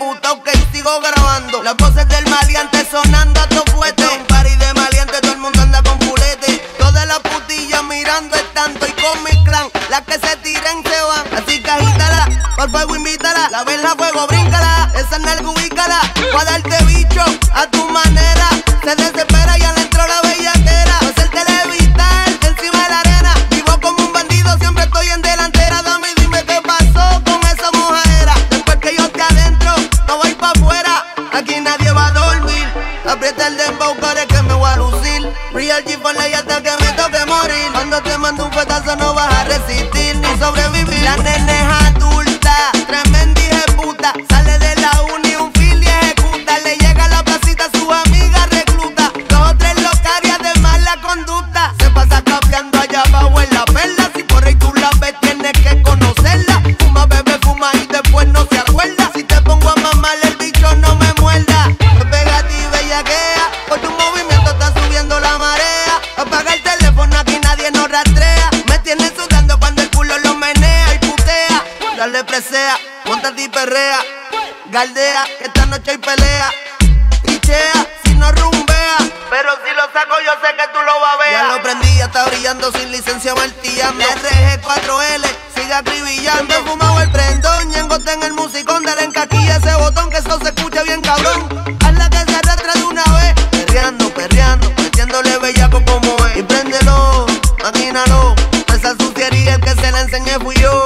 emputado que sigo grabando. Las voces del maleante sonando a tu fuerte. Este un party de maleante, todo el mundo anda con pulete. Todas las putillas mirando el tanto y con mi clan. Las que se tiren se van. Así que agítala, por fuego invítala. La verla fuego, bríncala. Esa nalga ubícala. Pa' darte bicho. Nadie va a dormir. Aprieta el dembow, que me voy a lucir. Real G for hasta que me toque Dale presea, montate y perrea. Galdea, que esta noche hay pelea. Pichea, si no rumbea. Pero si lo saco, yo sé que tú lo vas a ver. Ya lo prendí, ya está brillando sin licencia martillando. RG4L, sigue acribillando. Fumado el prendón, ñengote en el musicón. Dale en caquilla ese botón, que eso se escucha bien cabrón. Hazla que se arrastre de una vez. Perreando, perreando, metiéndole bellaco como es. Y préndelo, maquínalo. Esa suciería el que se la enseñé fui yo.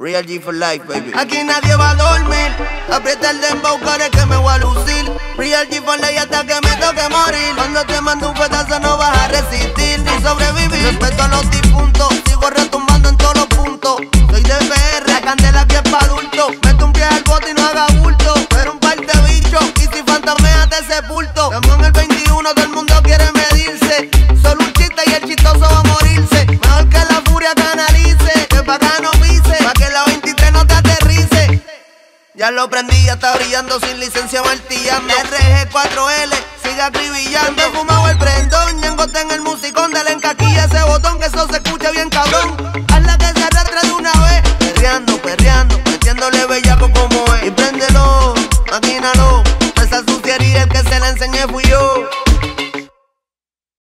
Real G for life, baby. Aquí nadie va a dormir. Aprieta el dembow, care que me voy a lucir. Real G for life hasta que me toque morir. Cuando te mando un pedazo no vas a resistir ni sobrevivir. Respeto a los difuntos, sigo retumbando en todos los puntos. Soy de PR, la candela que es pa' adulto. Mete un pie al bote y no haga bulto. Pero un par de bichos y si fantameas te sepulto. Estamos en el 21, todo el mundo Ya lo prendí, ya está brillando sin licencia martillando. RG4L, sigue acribillando.